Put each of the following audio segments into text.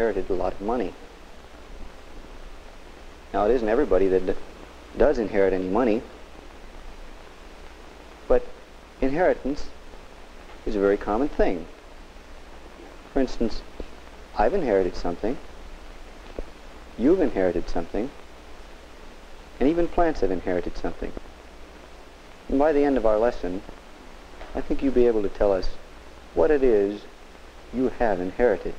inherited a lot of money. Now it isn't everybody that does inherit any money, but inheritance is a very common thing. For instance, I've inherited something, you've inherited something, and even plants have inherited something. And by the end of our lesson, I think you'll be able to tell us what it is you have inherited.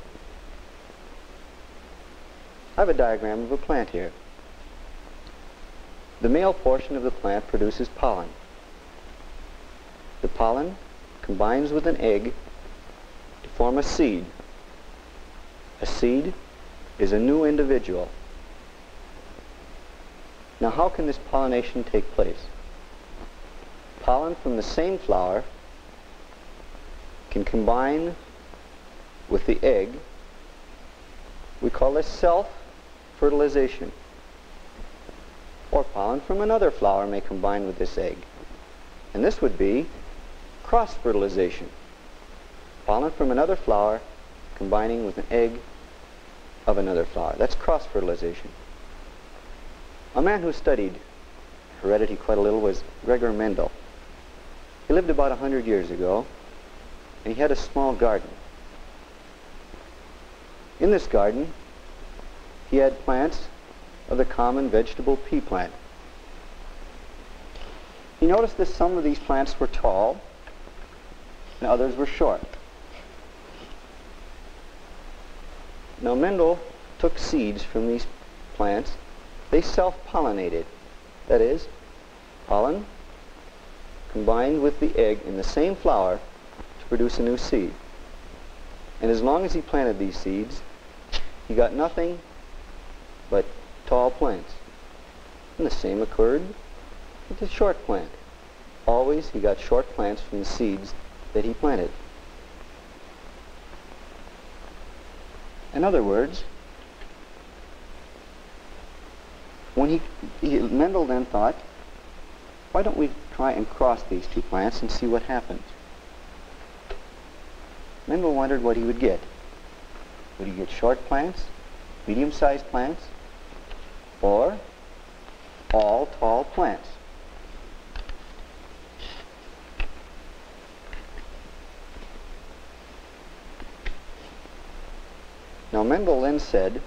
I have a diagram of a plant here. The male portion of the plant produces pollen. The pollen combines with an egg to form a seed. A seed is a new individual. Now how can this pollination take place? Pollen from the same flower can combine with the egg. We call this self-fertilization. Or pollen from another flower may combine with this egg. And this would be cross-fertilization. Pollen from another flower combining with an egg of another flower. That's cross-fertilization. A man who studied heredity quite a little was Gregor Mendel. He lived about a hundred years ago, and he had a small garden. In this garden, he had plants of the common vegetable pea plant. He noticed that some of these plants were tall and others were short. Now Mendel took seeds from these plants. They self-pollinated. That is, pollen combined with the egg in the same flower to produce a new seed. And as long as he planted these seeds, he got nothing but tall plants. And the same occurred with the short plant. Always he got short plants from the seeds that he planted. In other words, when he, he Mendel then thought, why don't we try and cross these two plants and see what happens? Mendel wondered what he would get. Would he get short plants, medium-sized plants, or all tall plants? Now Mendel then said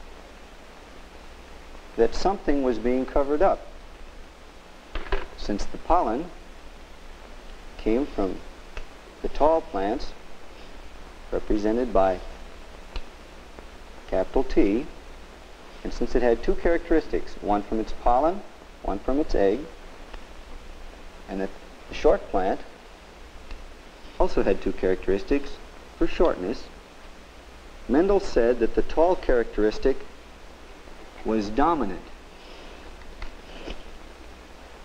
that something was being covered up since the pollen came from the tall plants represented by capital T. And since it had two characteristics one from its pollen one from its egg and that the short plant also had two characteristics for shortness Mendel said that the tall characteristic was dominant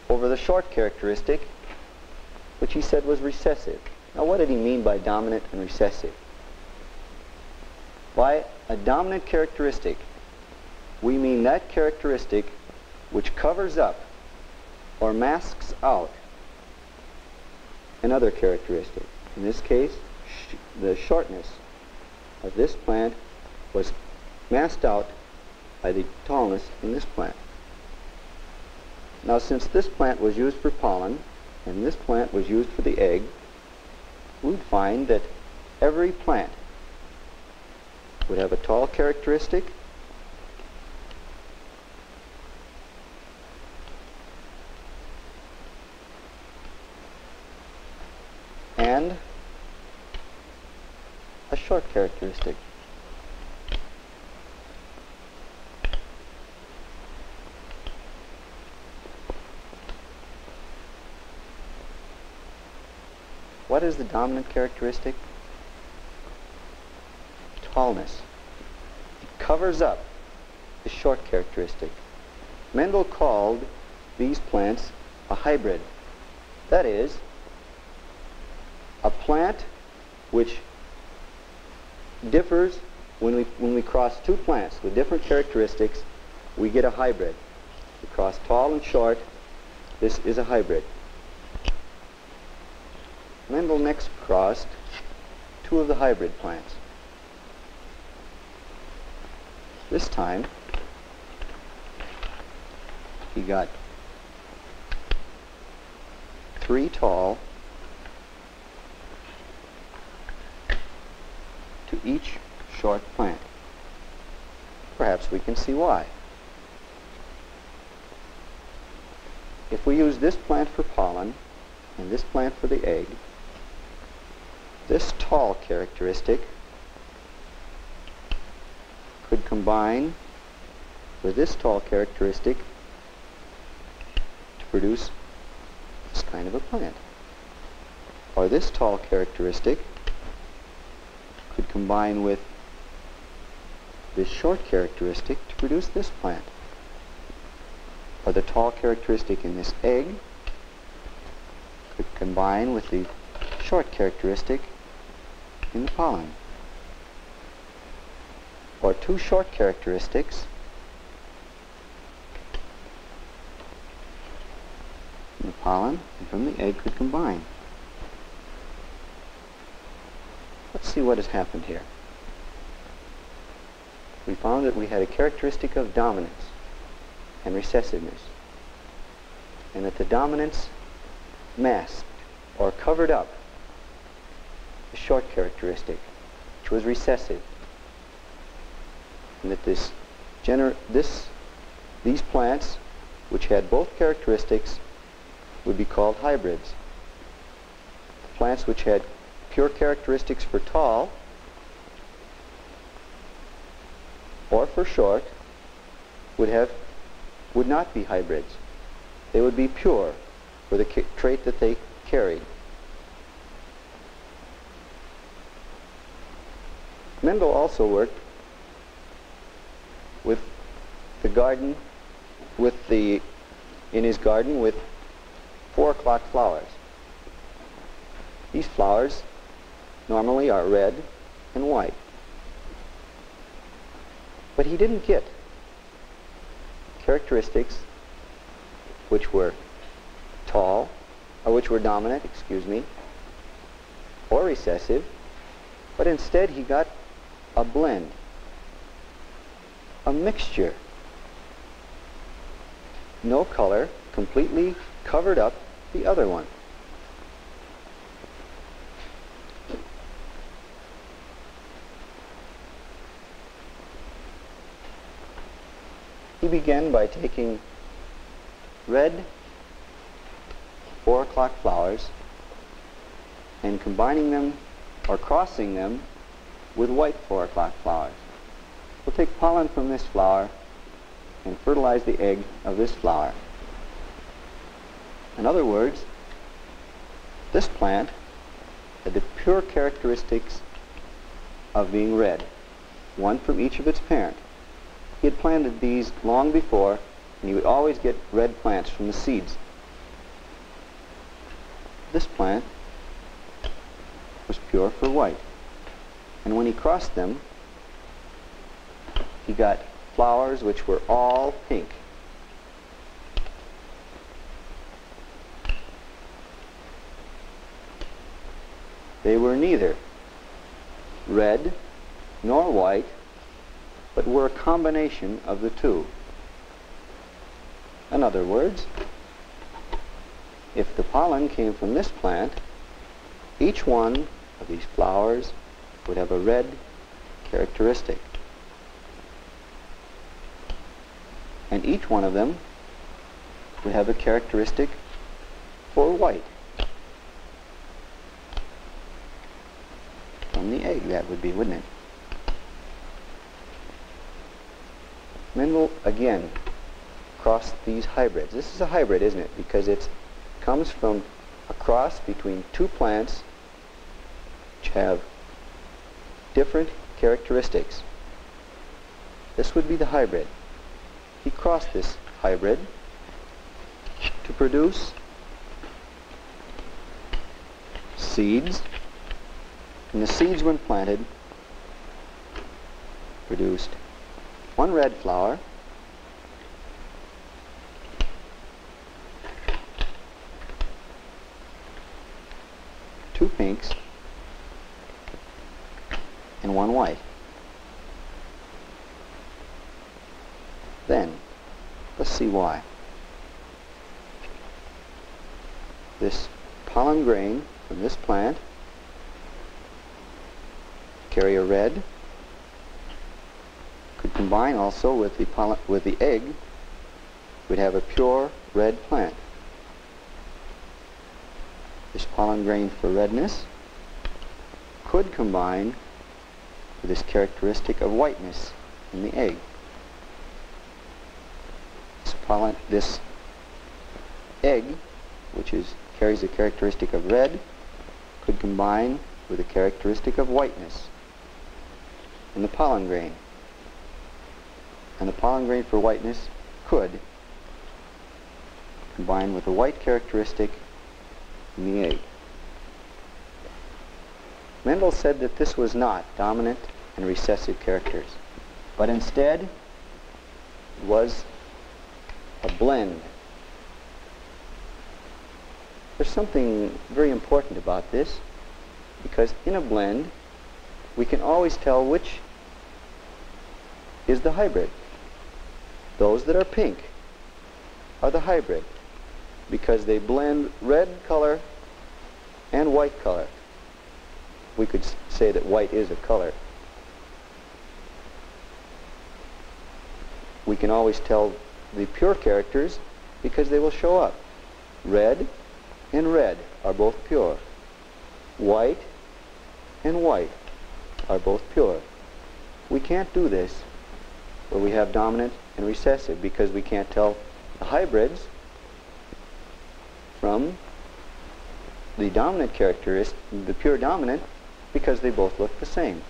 over the short characteristic, which he said was recessive. Now, what did he mean by dominant and recessive? By a dominant characteristic, we mean that characteristic which covers up or masks out another characteristic. In this case, sh the shortness of this plant was masked out by the tallness in this plant. Now since this plant was used for pollen and this plant was used for the egg, we'd find that every plant would have a tall characteristic and a short What is the dominant characteristic? Tallness. It covers up the short characteristic. Mendel called these plants a hybrid. That is, a plant which differs when we, when we cross two plants with different characteristics, we get a hybrid. We cross tall and short, this is a hybrid. Mendel next crossed two of the hybrid plants. This time, he got three tall to each short plant. Perhaps we can see why. If we use this plant for pollen and this plant for the egg, this tall characteristic could combine with this tall characteristic to produce this kind of a plant. Or this tall characteristic could combine with this short characteristic to produce this plant. Or the tall characteristic in this egg could combine with the short characteristic in the pollen. Or two short characteristics in the pollen and from the egg could combine. Let's see what has happened here. We found that we had a characteristic of dominance and recessiveness, and that the dominance masked or covered up the short characteristic, which was recessive, and that this this these plants, which had both characteristics, would be called hybrids. Plants which had pure characteristics for tall or for short would have would not be hybrids. They would be pure for the trait that they carried. Mendel also worked with the garden, with the, in his garden with four o'clock flowers. These flowers normally are red and white. But he didn't get characteristics which were tall, or which were dominant, excuse me, or recessive, but instead he got a blend, a mixture. No color, completely covered up the other one. He began by taking red four o'clock flowers and combining them or crossing them with white four o'clock flowers. We'll take pollen from this flower and fertilize the egg of this flower. In other words, this plant had the pure characteristics of being red, one from each of its parent. He had planted these long before, and he would always get red plants from the seeds. This plant was pure for white. And when he crossed them, he got flowers which were all pink. They were neither red nor white, but were a combination of the two. In other words, if the pollen came from this plant, each one of these flowers would have a red characteristic. And each one of them would have a characteristic for white. From the egg, that would be, wouldn't it? Mendel, again, crossed these hybrids. This is a hybrid, isn't it? Because it comes from a cross between two plants which have different characteristics. This would be the hybrid. He crossed this hybrid to produce seeds. And the seeds, when planted, produced one red flower, two pinks, and one white. Then, let's see why. This pollen grain from this plant carry a red could combine also with the pollen, with the egg we'd have a pure red plant this pollen grain for redness could combine with this characteristic of whiteness in the egg this pollen this egg which is carries a characteristic of red could combine with a characteristic of whiteness in the pollen grain. And the pollen grain for whiteness could combine with a white characteristic in the egg. Mendel said that this was not dominant and recessive characters, but instead was a blend there's something very important about this because in a blend we can always tell which is the hybrid. Those that are pink are the hybrid because they blend red color and white color. We could say that white is a color. We can always tell the pure characters because they will show up. Red and red are both pure. White and white are both pure. We can't do this where we have dominant and recessive because we can't tell the hybrids from the dominant characteristic, the pure dominant, because they both look the same.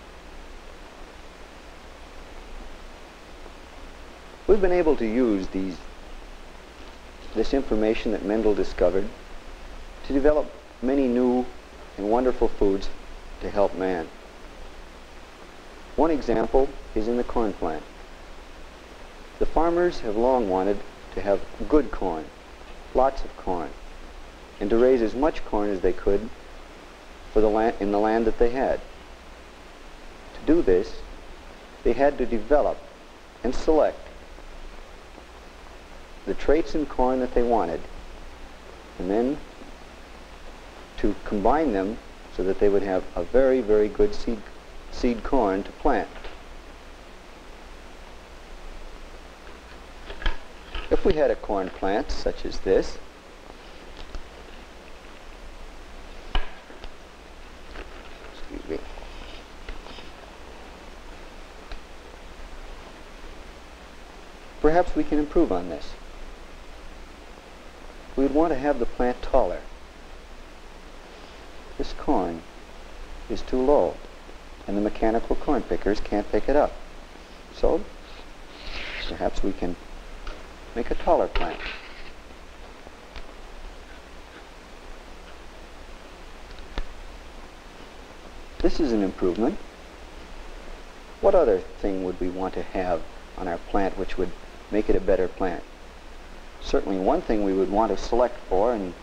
We've been able to use these, this information that Mendel discovered to develop many new and wonderful foods to help man. One example is in the corn plant. The farmers have long wanted to have good corn, lots of corn, and to raise as much corn as they could for the land, in the land that they had. To do this, they had to develop and select the traits in corn that they wanted, and then to combine them so that they would have a very, very good seed, seed corn to plant. If we had a corn plant such as this, perhaps we can improve on this. We would want to have the plant taller this corn is too low and the mechanical corn pickers can't pick it up. So perhaps we can make a taller plant. This is an improvement. What other thing would we want to have on our plant which would make it a better plant? Certainly one thing we would want to select for and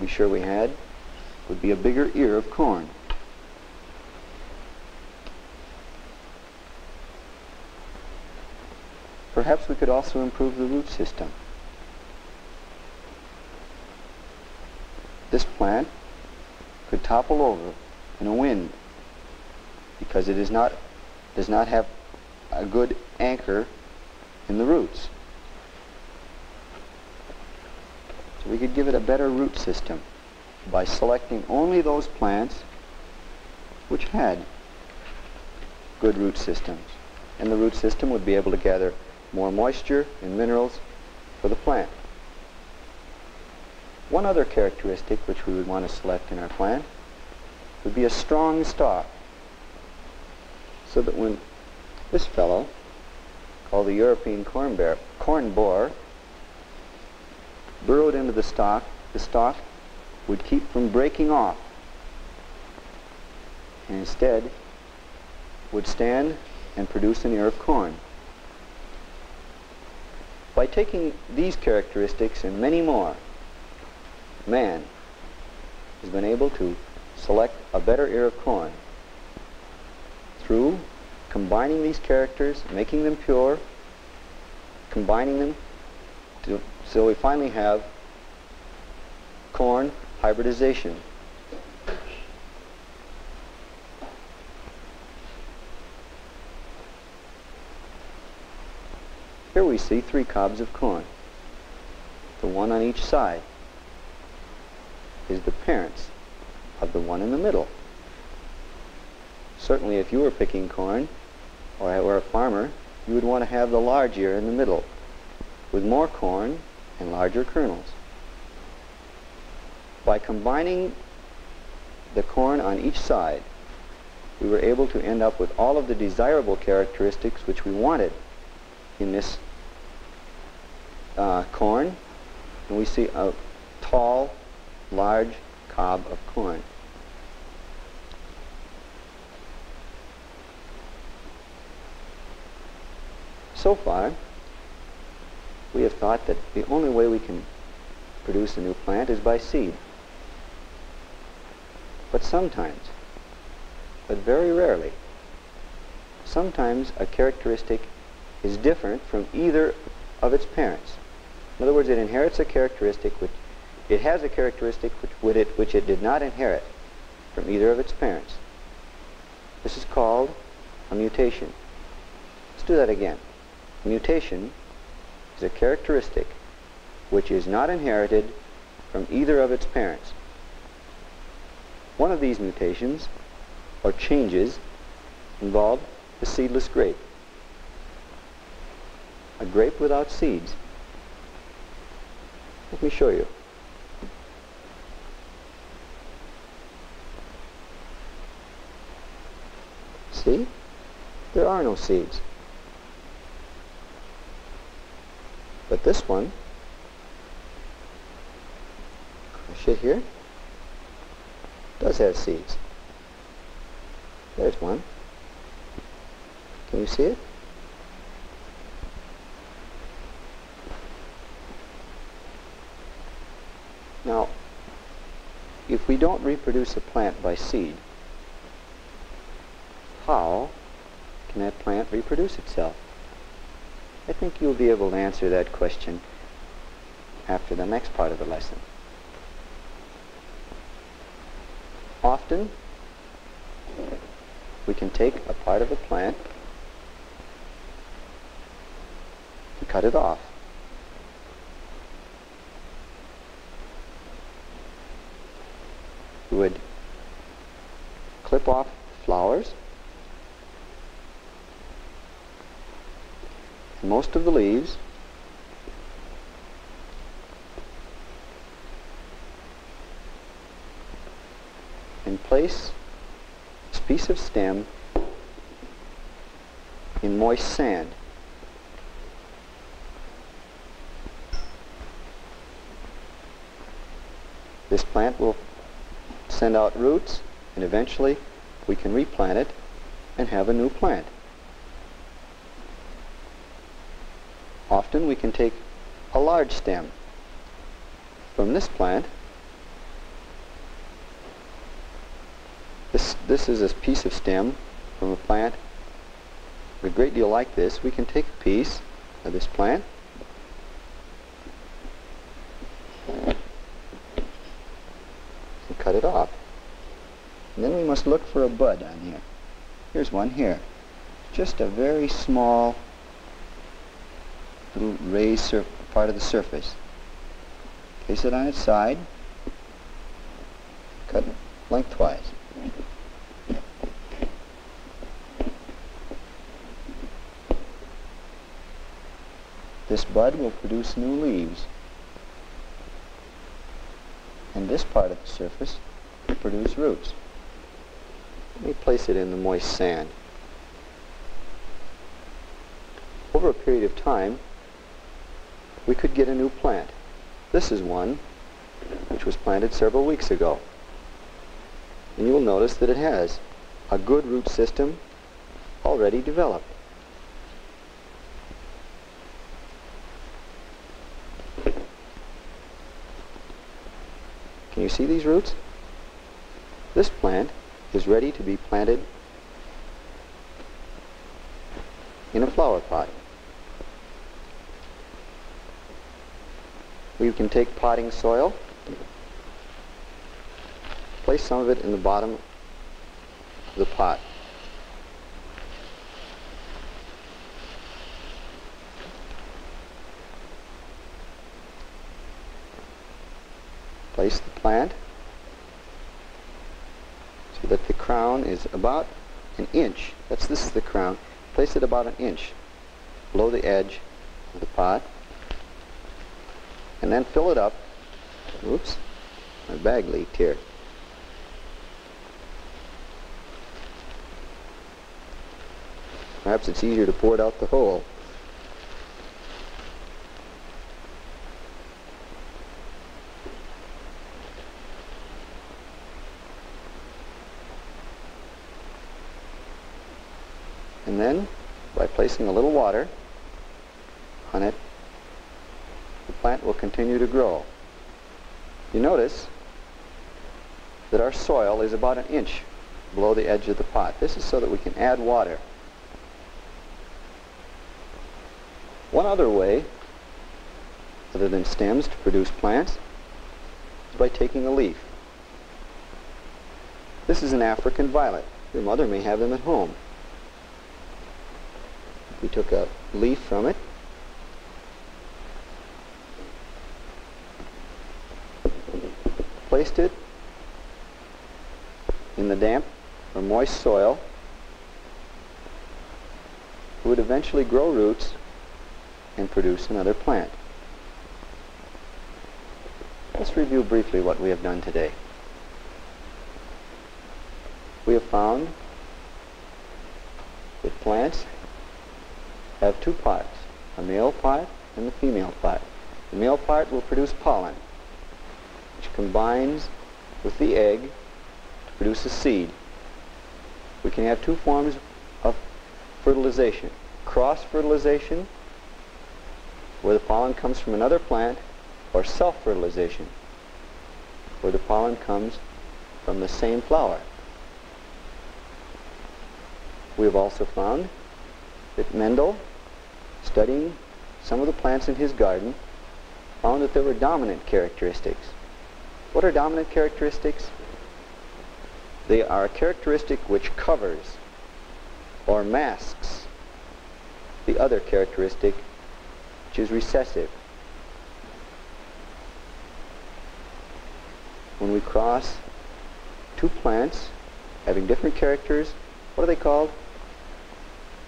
be sure we had would be a bigger ear of corn. Perhaps we could also improve the root system. This plant could topple over in a wind because it is not, does not have a good anchor in the roots. So we could give it a better root system by selecting only those plants which had good root systems. And the root system would be able to gather more moisture and minerals for the plant. One other characteristic which we would want to select in our plant would be a strong stalk so that when this fellow, called the European corn, bear, corn borer, burrowed into the stalk, the stalk would keep from breaking off and instead would stand and produce an ear of corn. By taking these characteristics and many more, man has been able to select a better ear of corn through combining these characters, making them pure, combining them to, so we finally have corn hybridization. Here we see three cobs of corn, the one on each side is the parents of the one in the middle. Certainly if you were picking corn or were a farmer, you would want to have the large ear in the middle with more corn and larger kernels. By combining the corn on each side, we were able to end up with all of the desirable characteristics which we wanted in this uh, corn. And we see a tall, large cob of corn. So far, we have thought that the only way we can produce a new plant is by seed. But sometimes, but very rarely, sometimes a characteristic is different from either of its parents. In other words, it inherits a characteristic which it has a characteristic which, it, which it did not inherit from either of its parents. This is called a mutation. Let's do that again. Mutation is a characteristic which is not inherited from either of its parents. One of these mutations, or changes, involved the seedless grape. A grape without seeds. Let me show you. See? There are no seeds. But this one, crush it here, does have seeds. There's one. Can you see it? Now, if we don't reproduce a plant by seed, how can that plant reproduce itself? I think you'll be able to answer that question after the next part of the lesson. Often, we can take a part of a plant and cut it off. Would clip off flowers most of the leaves and place this piece of stem in moist sand. This plant will send out roots and eventually we can replant it and have a new plant. Often we can take a large stem from this plant. This, this is a piece of stem from a plant a great deal like this. We can take a piece of this plant cut it off. And then we must look for a bud on here. Here's one here. Just a very small little raised part of the surface. Place it on its side, cut lengthwise. This bud will produce new leaves. This part of the surface to produce roots. Let me place it in the moist sand. Over a period of time, we could get a new plant. This is one which was planted several weeks ago. And you will notice that it has a good root system already developed. You see these roots? This plant is ready to be planted in a flower pot. We can take potting soil, place some of it in the bottom of the pot. Place the plant so that the crown is about an inch. That's this is the crown. Place it about an inch below the edge of the pot and then fill it up. Oops, my bag leaked here. Perhaps it's easier to pour it out the hole. And then, by placing a little water on it, the plant will continue to grow. You notice that our soil is about an inch below the edge of the pot. This is so that we can add water. One other way, other than stems, to produce plants is by taking a leaf. This is an African violet. Your mother may have them at home. We took a leaf from it, placed it in the damp or moist soil, it would eventually grow roots and produce another plant. Let's review briefly what we have done today. We have found that plants have two parts, a male part and the female part. The male part will produce pollen, which combines with the egg to produce a seed. We can have two forms of fertilization. Cross-fertilization, where the pollen comes from another plant, or self-fertilization, where the pollen comes from the same flower. We have also found that Mendel, studying some of the plants in his garden, found that there were dominant characteristics. What are dominant characteristics? They are a characteristic which covers or masks the other characteristic which is recessive. When we cross two plants having different characters, what are they called?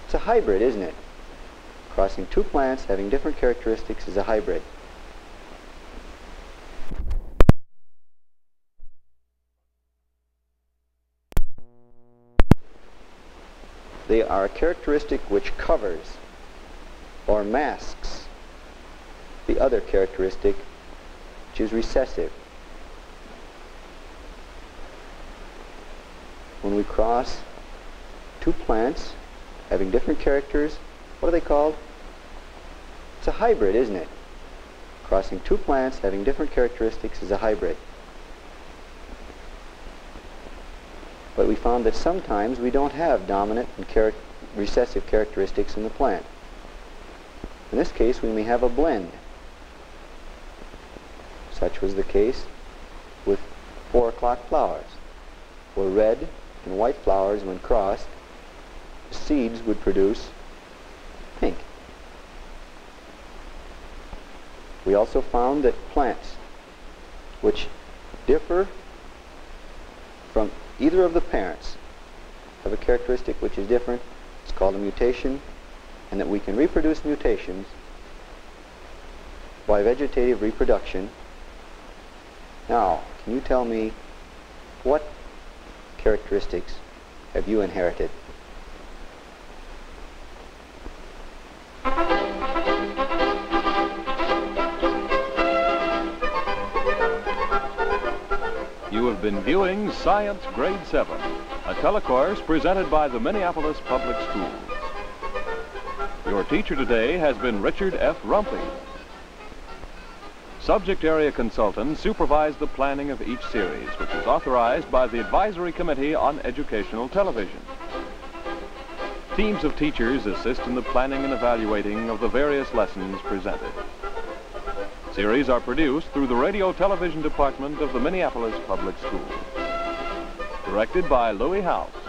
It's a hybrid, isn't it? Crossing two plants having different characteristics is a hybrid. They are a characteristic which covers or masks the other characteristic which is recessive. When we cross two plants having different characters, what are they called? It's a hybrid, isn't it? Crossing two plants having different characteristics is a hybrid. But we found that sometimes we don't have dominant and char recessive characteristics in the plant. In this case, we may have a blend. Such was the case with four o'clock flowers, where red and white flowers, when crossed, seeds would produce pink. We also found that plants which differ from either of the parents have a characteristic which is different. It's called a mutation, and that we can reproduce mutations by vegetative reproduction. Now, can you tell me what characteristics have you inherited? In viewing Science Grade 7, a telecourse presented by the Minneapolis Public Schools. Your teacher today has been Richard F. Rumppe. Subject area consultants supervise the planning of each series, which is authorized by the Advisory Committee on Educational Television. Teams of teachers assist in the planning and evaluating of the various lessons presented. Series are produced through the Radio Television Department of the Minneapolis Public Schools. Directed by Louis House.